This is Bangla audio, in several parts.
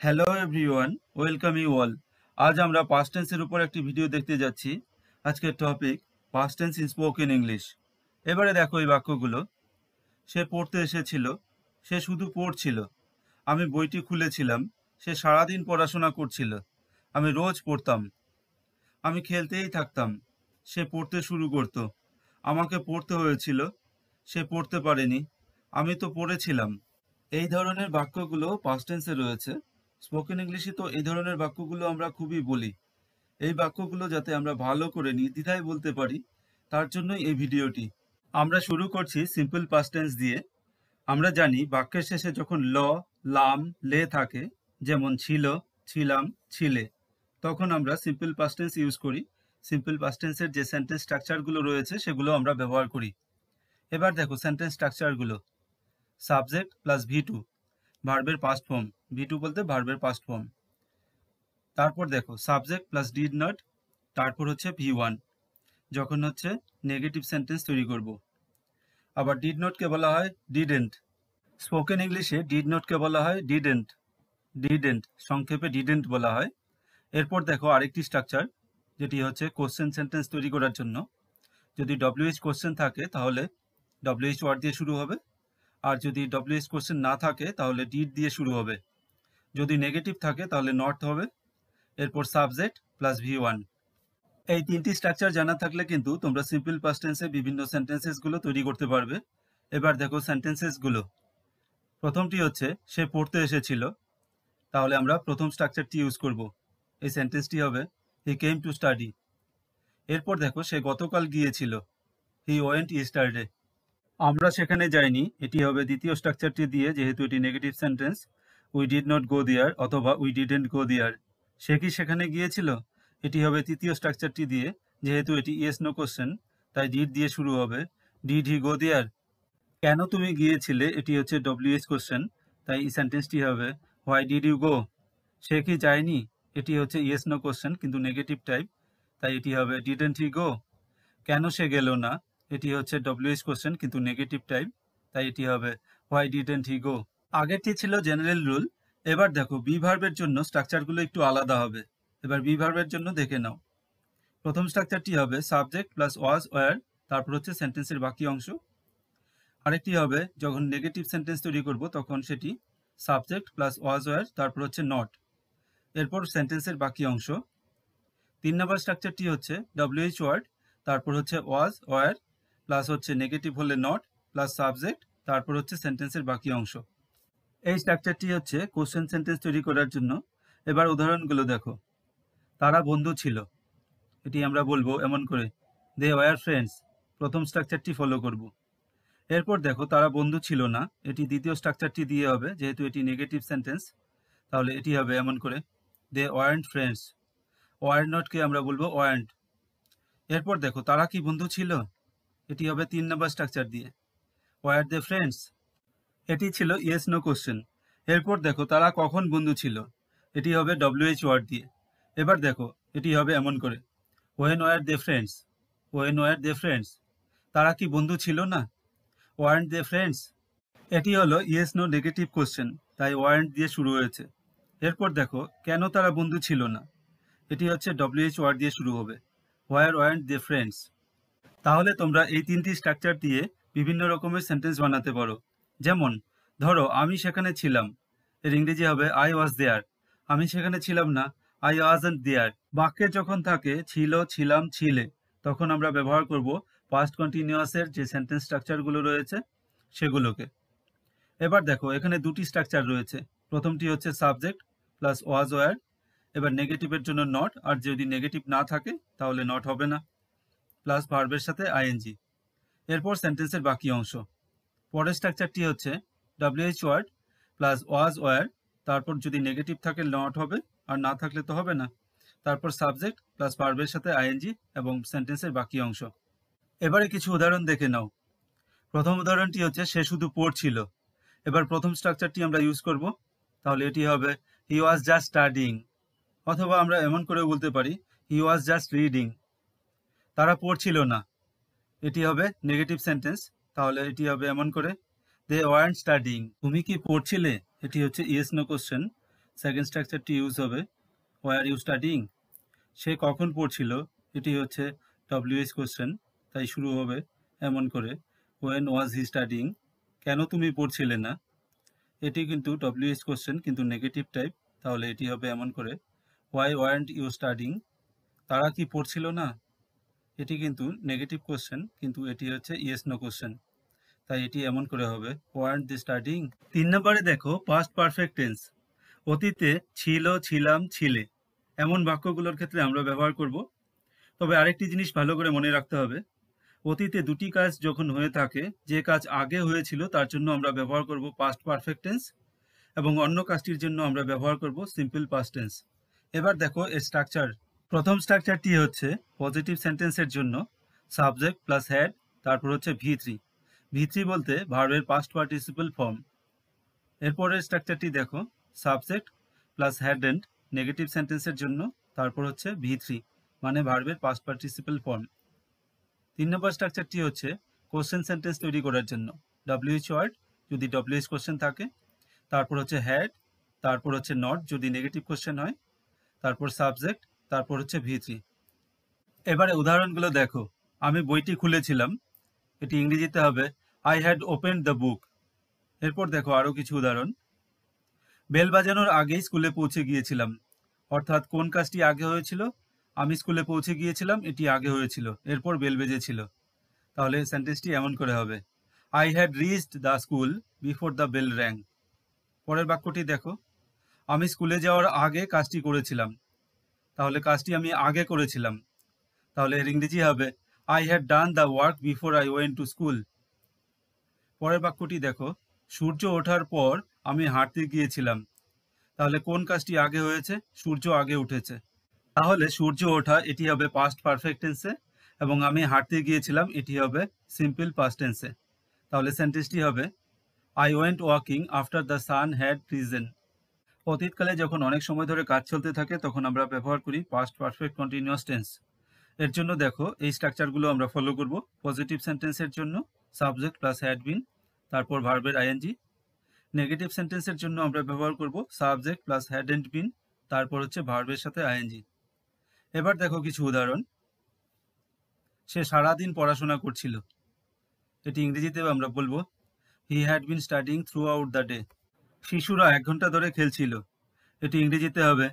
Hello everyone welcome you all আজ আমরা পাস্ট উপর একটি ভিডিও দেখতে যাচ্ছি। আজকের topic past in spoken English এবারে দেখো এই বাক্যগুলো। সে পড়তে এসেছিল, সে শুধু পড়ছিল। আমি বইটি খুলেছিলাম, সে সারাদিন পড়াশোনা করছিল। আমি রোজ পড়তাম। আমি খেলতেই থাকতাম। সে পড়তে শুরু করত। আমাকে পড়তে হয়েছিল, সে পড়তে পারেনি। আমি তো পড়েছিলাম। এই ধরনের বাক্যগুলো পাস্ট রয়েছে। স্পোকেন ইংলিশে তো এই ধরনের বাক্যগুলো আমরা খুবই বলি। এই বাক্যগুলো যাতে আমরা ভালো করে নির্দ্বিধায় বলতে পারি, তার জন্যই এই ভিডিওটি। আমরা শুরু করছি সিম্পল পাস্টেন্স দিয়ে। আমরা জানি বাক্যের শেষে যখন ল, লাম, লে থাকে, যেমন ছিল, ছিলাম, ছিলে, তখন আমরা সিম্পল পাস্টেন্স ইউজ করি। সিম্পল পাস্টেন্সের যে সেন্টেন্স স্ট্রাকচারগুলো রয়েছে, সেগুলো আমরা ব্যবহার করি। এবার দেখো সেন্টেন্স স্ট্রাকচারগুলো সাবজেক্ট প্লাস ভি টু ভার্বের পাস্ট ফর্ম ভি টু বলতে ভার্বের পাস্ট ফর্ম তারপর দেখো সাবজেক্ট প্লাস ডিড নট তারপর হচ্ছে ভি ওয়ান যখন হচ্ছে নেগেটিভ সেন্টেন্স তৈরি করব। আবার ডিড নটকে বলা হয়? ডিডেন্ট স্পোকেন ইংলিশে ডিড নটকে বলা হয়? ডিডেন্ট ডিডেন্ট সংক্ষেপে ডিডেন্ট বলা হয়। এরপর দেখো আরেকটি স্ট্রাকচার যেটি হচ্ছে কোশ্চেন সেন্টেন্স তৈরি করার জন্য। যদি ডব্লিউএইচ কোশ্চেন থাকে, তাহলে ডব্লিউএইচ ওয়ার্ড দিয়ে শুরু হবে। আর যদি ডব্লিউএস কোশ্চেন না থাকে, তাহলে ডিড দিয়ে শুরু হবে। যদি নেগেটিভ থাকে, তাহলে নর্থ হবে। এরপর সাবজেক্ট প্লাস ভি ওয়ান এই তিনটি স্ট্রাকচার জানা থাকলে কিন্তু তোমরা সিম্পল পাস্ট টেন্সে বিভিন্ন সেন্টেন্সেসগুলো তৈরি করতে পারবে। এবার দেখো সেন্টেন্সেসগুলো প্রথমটি হচ্ছে, সে পড়তে এসেছিল। তাহলে আমরা প্রথম স্ট্রাকচারটি ইউজ করব। এই সেন্টেন্সটি হবে হি কেম টু স্টাডি এরপর দেখো, সে গতকাল গিয়েছিল। হি ওয়েন্ট ইস্টারডে আমরা সেখানে যাইনি। এটি হবে দ্বিতীয় স্ট্রাকচারটি দিয়ে, যেহেতু এটি negative sentence we did not go there অথবা উই ডিডেন্ট গো দিয়ার সে কি সেখানে গিয়েছিল? এটি হবে তৃতীয় স্ট্রাকচারটি দিয়ে, যেহেতু এটি ইয়েস নো কোশ্চেন তাই ডিড দিয়ে শুরু হবে। ডিড হি গো দিয়ার কেন তুমি গিয়েছিলে? এটি হচ্ছে ডব্লিউএস কোশ্চেন তাই এই সেন্টেন্সটি হবে হোয়াই ডিড ইউ গো সে কি যায়নি? এটি হচ্ছে ইয়েস নো কোশ্চেন কিন্তু নেগেটিভ টাইপ তাই এটি হবে ডিডেন্ট হি গো কেন সে গেল না? এটি হচ্ছে ডব্লিউএস কোশ্চেন কিন্তু নেগেটিভ টাইপ তাই এটি হবে হোয়াই ডিডেন্ট হি গো আগেরটি ছিল জেনারেল রুল এবার দেখো বি ভার্বের জন্য স্ট্রাকচারগুলো একটু আলাদা হবে। এবার বি ভার্বের জন্য দেখে নাও। প্রথম স্ট্রাকচারটি হবে সাবজেক্ট প্লাস ওয়াজ ওয়ার তারপর হচ্ছে সেন্টেন্সের বাকি অংশ। আরেকটি হবে, যখন নেগেটিভ সেন্টেন্স তৈরি করব, তখন সেটি সাবজেক্ট প্লাস ওয়াজ ওয়ার তারপর হচ্ছে নট এরপর সেন্টেন্সের বাকি অংশ। তিন নম্বর স্ট্রাকচারটি হচ্ছে ডব্লিউএইচ ওয়ার্ড তারপর হচ্ছে ওয়াজ ওয়ার প্লাস হচ্ছে নেগেটিভ হলে নট প্লাস সাবজেক্ট তারপর হচ্ছে সেন্টেন্সের বাকি অংশ। এই স্ট্রাকচারটি হচ্ছে কোশ্চেন সেন্টেন্স তৈরি করার জন্য। এবার উদাহরণগুলো দেখো। তারা বন্ধু ছিল। এটি আমরা বলব এমন করে। দে ওয়ার ফ্রেন্ডস প্রথম স্ট্রাকচারটি ফলো করব। এরপর দেখো, তারা বন্ধু ছিল না। এটি দ্বিতীয় স্ট্রাকচারটি দিয়ে হবে, যেহেতু এটি নেগেটিভ সেন্টেন্স তাহলে এটি হবে এমন করে। দে ওয়ারেন্ট ফ্রেন্ডস ওয়ারেন্ট নটকে আমরা বলব? ওয়ারেন্ট এরপর দেখো, তারা কি বন্ধু ছিল? এটি হবে তিন নম্বর স্ট্রাকচার দিয়ে। ওয়ার দে ফ্রেন্ডস এটি ছিল ইয়েস নো কোশ্চেন এরপর দেখো তারা কখন বন্ধু ছিল। এটি হবে ডব্লিউএইচ ওয়ার্ড দিয়ে। এবার দেখো, এটি হবে এমন করে। When were they friends when were they friends তারা কি বন্ধু ছিল না? ওয়ারেন্ট দে ফ্রেন্ডস এটি হলো ইয়েস নো নেগেটিভ কোশ্চেন তাই ওয়ারেন্ট দিয়ে শুরু হয়েছে। এরপর দেখো, কেন তারা বন্ধু ছিল না? এটি হচ্ছে ডব্লিউএইচ ওয়ার্ড দিয়ে শুরু হবে। হোয়ার ওয়ারেন্ট দে ফ্রেন্ডস তাহলে তোমরা এই তিনটি স্ট্রাকচার দিয়ে বিভিন্ন রকমের সেন্টেন্স বানাতে পারো। যেমন, ধরো, আমি সেখানে ছিলাম। এর ইংরেজি হবে আই ওয়াজ দেয়ার আমি সেখানে ছিলাম না আই ওয়াজন্ট দেয়ার বাক্যে যখন থাকে, ছিল, ছিলাম, ছিলে, তখন আমরা ব্যবহার করব পাস্ট কন্টিনিউয়াসের যে সেন্টেন্স স্ট্রাকচারগুলো রয়েছে, সেগুলোকে। এবার দেখো, এখানে দুটি স্ট্রাকচার রয়েছে। প্রথমটি হচ্ছে সাবজেক্ট প্লাস ওয়াজ ওয়ার এবার নেগেটিভের জন্য নট আর যদি নেগেটিভ না থাকে, তাহলে নট হবে না। প্লাস ভার্বের সাথে আইএনজি এরপর সেন্টেন্সের বাকি অংশ। পরের স্ট্রাকচারটি হচ্ছে WH word plus was were তারপর যদি নেগেটিভ থাকে নট হবে, আর না থাকলে তো হবে না। তারপর সাবজেক্ট প্লাস ভার্বের সাথে আইএনজি এবং সেন্টেন্সের বাকি অংশ। এবারে কিছু উদাহরণ দেখে নাও। প্রথম উদাহরণটি হচ্ছে, সে শুধু পড়ছিল। এবার প্রথম স্ট্রাকচারটি আমরা ইউজ করব। তাহলে এটি হবে হি ওয়াজ জাস্ট স্টাডিং অথবা আমরা এমন করে বলতে পারি হি ওয়াজ জাস্ট রিডিং তারা পড়ছিল না। এটি হবে নেগেটিভ সেন্টেন্স তাহলে এটি হবে এমন করে দে ওয়ারেন্ট স্টাডিং তুমি কি পড়ছিলে? এটি হচ্ছে ইয়েস নো কোশ্চেন সেকেন্ড স্ট্রাকচারটি ইউজ হবে ওয়ার ইউ স্টাডিং সে কখন পড়ছিল? এটি হচ্ছে ডব্লিউএস কোশ্চেন তাই শুরু হবে এমন করে ওয়েন ওয়াজ হি স্টাডিং কেন তুমি পড়ছিলে না? এটি কিন্তু ডব্লিউএস কোশ্চেন কিন্তু নেগেটিভ টাইপ তাহলে এটি হবে এমন করে ওয়াই ওয়ারেন্ট ইউ স্টাডিং তারা কি পড়ছিল না? এটি কিন্তু নেগেটিভ কোশ্চেন কিন্তু এটি হচ্ছে ইয়েস নো কোশ্চেন তাই এটি এমন করে হবে। ওয়ারেন্ট দি স্টার্টিং তিন নম্বরে দেখো পাস্ট পারফেক্ট টেন্স অতীতে ছিল, ছিলাম, ছিলে। এমন বাক্যগুলোর ক্ষেত্রে আমরা ব্যবহার করব। তবে আরেকটি জিনিস ভালো করে মনে রাখতে হবে। অতীতে দুটি কাজ যখন হয়ে থাকে, যে কাজ আগে হয়েছিল তার জন্য আমরা ব্যবহার করব পাস্ট পারফেক্ট টেন্স এবং অন্য কাজটির জন্য আমরা ব্যবহার করব সিম্পল পাস্ট টেন্স এবার দেখো এর স্ট্রাকচার প্রথম স্ট্রাকচারটি হচ্ছে পজিটিভ সেন্টেন্সের জন্য সাবজেক্ট প্লাস হ্যাড তারপর হচ্ছে ভি থ্রি ভি থ্রি বলতে ভার্বের পাস্ট পার্টিসিপল ফর্ম এরপরের স্ট্রাকচারটি দেখো subject plus had and negative সেন্টেন্সের জন্য, তারপর হচ্ছে ভি থ্রি মানে ভার্বের পাস্ট পার্টিসিপল ফর্ম তিন নম্বর স্ট্রাকচারটি হচ্ছে কোশ্চেন সেন্টেন্স তৈরি করার জন্য। ডব্লিউএইচ ওয়ার্ড যদি ডব্লিউএইচ কোশ্চেন থাকে। তারপর হচ্ছে হ্যাড তারপর হচ্ছে নট যদি নেগেটিভ কোশ্চেন হয়। তারপর সাবজেক্ট তারপর হচ্ছে ভি থ্রি এবারে উদাহরণগুলো দেখো। আমি বইটি খুলেছিলাম। এটি ইংরেজিতে হবে I had open the book এরপর দেখো আরও কিছু উদাহরণ। বেল বাজানোর আগেই স্কুলে পৌঁছে গিয়েছিলাম। অর্থাৎ কোন কাজটি আগে হয়েছিল? আমি স্কুলে পৌঁছে গিয়েছিলাম, এটি আগে হয়েছিল। এরপর বেল বেজেছিল। তাহলে সেন্টেন্সটি এমন করে হবে I had reached the school before the bell rang পরের বাক্যটি দেখো, আমি স্কুলে যাওয়ার আগে কাজটি করেছিলাম। তাহলে কাজটি আমি আগে করেছিলাম। তাহলে এর ইংরেজি হবে I had done the work before I went to school পরের বাক্যটি দেখো। সূর্য ওঠার পর আমি হাঁটতে গিয়েছিলাম। তাহলে কোন কাজটি আগে হয়েছে? সূর্য আগে উঠেছে। তাহলে সূর্য ওঠা, এটি হবে পাস্ট পারফেক্ট টেন্সে এবং আমি হাঁটতে গিয়েছিলাম, এটি হবে সিম্পল পাস্ট টেন্সে তাহলে সেন্টেন্সটি হবে I went walking after the sun had risen অতীতকালে যখন অনেক সময় ধরে কাজ চলতে থাকে, তখন আমরা ব্যবহার করি পাস্ট পারফেক্ট কন্টিনিউয়াস টেন্স এর জন্য দেখো, এই স্ট্রাকচারগুলো আমরা ফলো করব। পজিটিভ সেন্টেন্সের জন্য সাবজেক্ট প্লাস হ্যাড বিন তারপর ভার্বের আইএনজি নেগেটিভ সেন্টেন্সের জন্য আমরা ব্যবহার করব subject plus had and been তারপর হচ্ছে ভার্বের সাথে আইএনজি এবার দেখো কিছু উদাহরণ। সে সারাদিন পড়াশোনা করছিল। এটি ইংরেজিতে আমরা বলব he had been studying throughout the day শিশুরা এক ঘণ্টা ধরে খেলছিল। এটি ইংরেজিতে হবে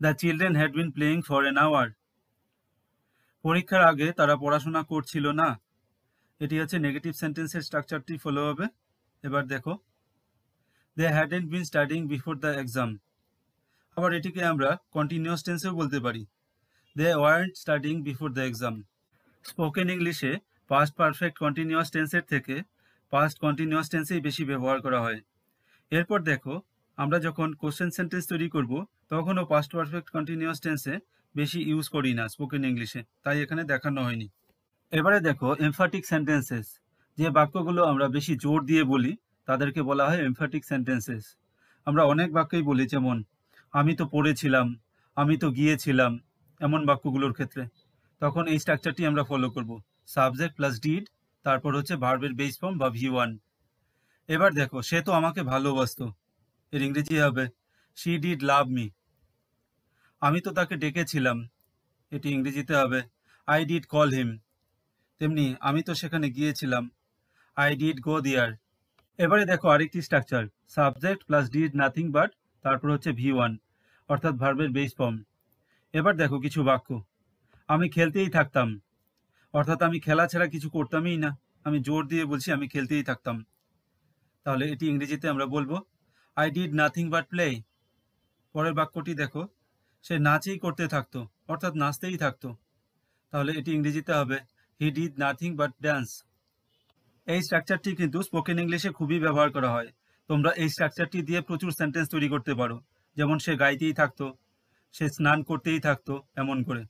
the children had been playing for an hour পরীক্ষার আগে তারা পড়াশোনা করছিল না। এটি হচ্ছে নেগেটিভ সেন্টেন্সের স্ট্রাকচারটি ফলো হবে। এবার দেখো। They hadn't been studying before the exam আবার এটিকে আমরা কন্টিনিউয়াস টেন্সেও বলতে পারি। They weren't studying before the exam spoken ইংলিশে পাস্ট পারফেক্ট কন্টিনিউয়াস টেন্সের থেকে পাস্ট কন্টিনিউয়াস টেন্সেই বেশি ব্যবহার করা হয়। এরপর দেখো, আমরা যখন কোশ্চেন সেন্টেন্স তৈরি করব, তখনও পাস্ট পারফেক্ট কন্টিনিউয়াস টেন্সে বেশি ইউজ করি না স্পোকেন ইংলিশে তাই এখানে দেখানো হয়নি। এবারে দেখো এমফাটিক সেন্টেন্সেস যে বাক্যগুলো আমরা বেশি জোর দিয়ে বলি, তাদেরকে বলা হয় এমফাটিক সেন্টেন্সেস আমরা অনেক বাক্যই বলি, যেমন, আমি তো পড়েছিলাম, আমি তো গিয়েছিলাম এমন বাক্যগুলোর ক্ষেত্রে। তখন এই স্ট্রাকচারটি আমরা ফলো করব। সাবজেক্ট প্লাস ডিড তারপর হচ্ছে ভার্বের বেস ফর্ম বা ভি ওয়ান এবার দেখো, সে তো আমাকে ভালোবাসতো এর ইংরেজি হবে শি ডিড লাভ মি আমি তো তাকে ডেকেছিলাম। এটি ইংরেজিতে হবে আই ডিড কল হিম তেমনি আমি তো সেখানে গিয়েছিলাম। আই ডিড গো দিয়ার এবারে দেখো আরেকটি structure subject plus did nothing but তারপর হচ্ছে ভি ওয়ান অর্থাৎ ভার্বের বেস ফর্ম এবার দেখো কিছু বাক্য, আমি খেলতেই থাকতাম। অর্থাৎ আমি খেলা ছাড়া কিছু করতামই না, আমি জোর দিয়ে বলছি আমি খেলতেই থাকতাম। তাহলে এটি ইংরেজিতে আমরা বলব I did nothing but play পরের বাক্যটি দেখো সে নাচেই করতে থাকতো, অর্থাৎ নাচতেই থাকতো। তাহলে এটি ইংরেজিতে হবে he did nothing but dance এই স্ট্রাকচারটি কিন্তু স্পোকেন ইংলিশে খুবই ব্যবহার করা হয়। তোমরা এই স্ট্রাকচারটি দিয়ে প্রচুর সেন্টেন্স তৈরি করতে পারো। যেমন, সে গাইতেই থাকতো, সে স্নান করতেই থাকতো, এমন করে।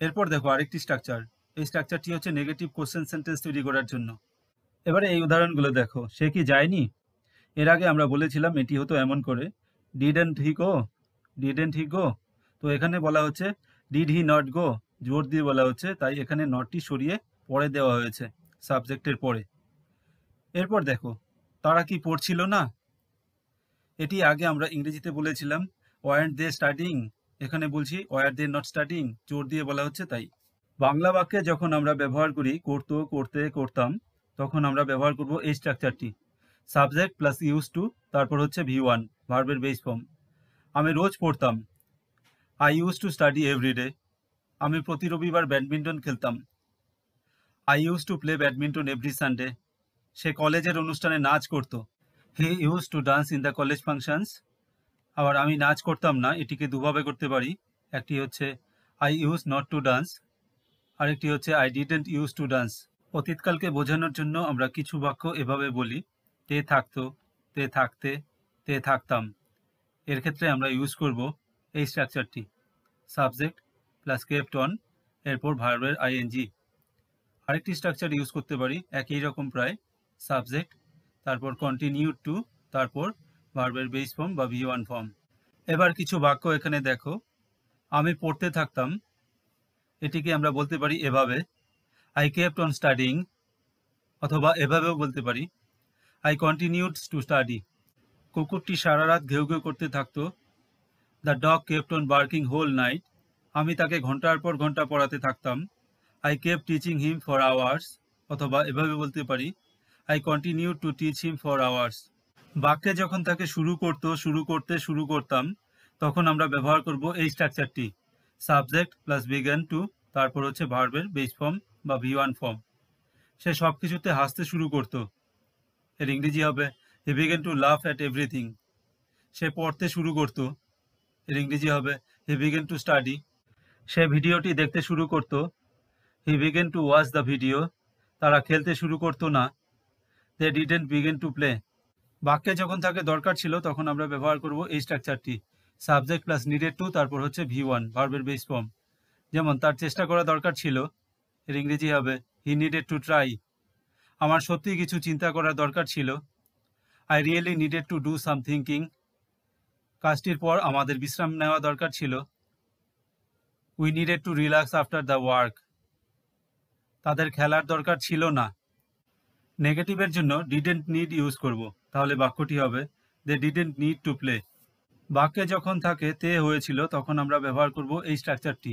এরপর দেখো আরেকটি স্ট্রাকচার এই স্ট্রাকচারটি হচ্ছে নেগেটিভ কোশ্চেন সেন্টেন্স তৈরি করার জন্য। এবারে এই উদাহরণগুলো দেখো। সে কি যায়নি? এর আগে আমরা বলেছিলাম এটি হতো এমন করে did and he go did and he go তো এখানে বলা হচ্ছে ডিড হি নট গো জোর দিয়ে বলা হচ্ছে, তাই এখানে নটটি সরিয়ে পরে দেওয়া হয়েছে সাবজেক্টের পরে। এরপর দেখো, তারা কি পড়ছিল না? এটি আগে আমরা ইংরেজিতে বলেছিলাম ওয়ার দে স্টার্টিং এখানে বলছি ওয়ার দে নট স্টার্টিং জোর দিয়ে বলা হচ্ছে তাই। বাংলা বাক্যে যখন আমরা ব্যবহার করি, করতো, করতে, করতাম, তখন আমরা ব্যবহার করব এই স্ট্রাকচারটি সাবজেক্ট প্লাস ইউজ টু তারপর হচ্ছে ভি ওয়ান ভার্বের বেস ফর্ম আমি রোজ পড়তাম। I use to study everyday আমি প্রতি রবিবার ব্যাডমিন্টন খেলতাম। I use to play badminton every Sunday সে কলেজের অনুষ্ঠানে নাচ করতো। He use to dance in the college functions আবার আমি নাচ করতাম না, এটিকে দুভাবে করতে পারি। একটি হচ্ছে I use not to dance আরেকটি হচ্ছে I didn't use to dance অতীতকালকে বোঝানোর জন্য আমরা কিছু বাক্য এভাবে বলি, তে থাকতো, তে থাকতে, তে থাকতাম। এর ক্ষেত্রে আমরা ইউজ করব এই স্ট্রাকচারটি। সাবজেক্ট প্লাস কেপ্ট অন এরপর ভার্বের আইএনজি। আরেকটি স্ট্রাকচার ইউজ করতে পারি, একই রকম প্রায়। সাবজেক্ট, তারপর কন্টিনিউ টু তারপর ভার্বের বেস ফর্ম বা ভি ওয়ান ফর্ম এবার কিছু বাক্য এখানে দেখো। আমি পড়তে থাকতাম, এটিকে আমরা বলতে পারি এভাবে আই কেপ্ট অন স্টাডিং অথবা এভাবেও বলতে পারি আই কন্টিনিউড টু স্টাডি কুকুরটি সারা রাত ঘেউ ঘেউ করতে থাকতো the dog kept on barking whole night আমি তাকে ঘণ্টার পর ঘণ্টা পড়াতে থাকতাম। I kept teaching him for hours অথবা এভাবে বলতে পারি I continue to teach him for hours বাক্যে যখন তাকে শুরু করতো, শুরু করতে শুরু করতাম, তখন আমরা ব্যবহার করব এই স্ট্রাকচারটি সাবজেক্ট প্লাস বিজ্ঞান টু তারপর হচ্ছে ভার্বের বেস ফর্ম বা ভি ওয়ান ফর্ম সে সব কিছুতে হাসতে শুরু করতো। এর ইংরেজি হবে he began to laugh at everything সে পড়তে শুরু করত। এর ইংরেজি হবে হি বিগেন টু স্টাডি সে ভিডিওটি দেখতে শুরু করত। He began to watch the video তারা খেলতে শুরু করতো না। They didn't begin to play বাক্যে যখন তাকে দরকার ছিল, তখন আমরা ব্যবহার করব এই স্ট্রাকচারটি। সাবজেক্ট প্লাস নিডেড টু তারপর হচ্ছে ভি ওয়ান ভার্বের বেস ফর্ম যেমন, তার চেষ্টা করা দরকার ছিল এর ইংরেজি হবে হি নিডেড টু ট্রাই আমার সত্যি কিছু চিন্তা করার দরকার ছিল। I really needed to do some thinking কাজটির পর আমাদের বিশ্রাম নেওয়া দরকার ছিল। We needed to relax after the work তাদের খেলার দরকার ছিল না। নেগেটিভের জন্য ডিডেন্ট নিড ইউজ করব। তাহলে বাক্যটি হবে they didn't need to play বাক্যে যখন থাকে, তে হয়েছিল, তখন আমরা ব্যবহার করব এই স্ট্রাকচারটি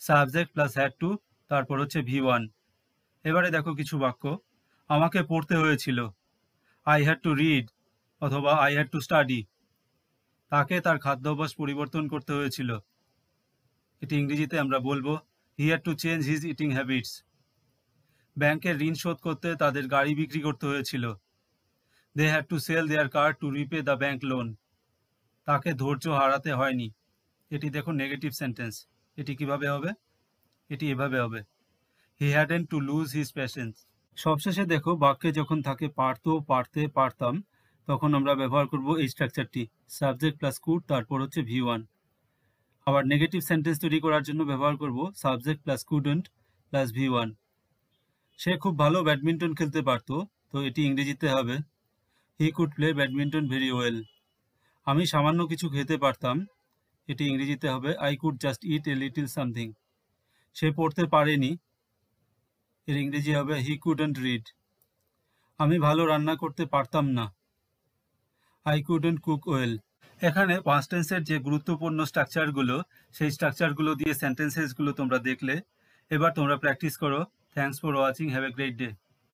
সাবজেক্ট প্লাস হ্যাড টু তারপর হচ্ছে ভি ওয়ান এবারে দেখো কিছু বাক্য। আমাকে পড়তে হয়েছিল। আই হ্যাড টু রিড অথবা আই হ্যাড টু স্টাডি তাকে তার খাদ্যাভ্যাস পরিবর্তন করতে হয়েছিল। এটি ইংরেজিতে আমরা বলব he had to change his eating habits ব্যাংকের ঋণ শোধ করতে তাদের গাড়ি বিক্রি করতে হয়েছিল। They had to sell their car to repay the bank loan তাকে ধৈর্য হারাতে হয়নি। এটি দেখো নেগেটিভ সেন্টেন্স এটি কীভাবে হবে? এটি এভাবে হবে। He had to lose his patience সবশেষে দেখো বাক্যে যখন থাকে পারতো পারতে পারতাম তখন আমরা ব্যবহার করব এই স্ট্রাকচারটি সাবজেক্ট প্লাস কুড তারপর হচ্ছে ভি ওয়ান আবার নেগেটিভ সেন্টেন্স তৈরি করার জন্য ব্যবহার করব subject plus couldn't plus V one সে খুব ভালো ব্যাডমিন্টন খেলতে পারতো, তো এটি ইংরেজিতে হবে he could play badminton very well আমি সামান্য কিছু খেতে পারতাম, এটি ইংরেজিতে হবে I could just eat a little something সে পড়তে পারেনি, এর ইংরেজি হবে হি কুডেন্ট রিড আমি ভালো রান্না করতে পারতাম না। আই কুডেন্ট কুক ওয়েল এখানে টেন্সের যে গুরুত্বপূর্ণ স্ট্রাকচারগুলো সেই স্ট্রাকচারগুলো দিয়ে সেন্টেন্সেসগুলো তোমরা দেখলে। এবার তোমরা প্র্যাকটিস করো। Thanks for watching have a great day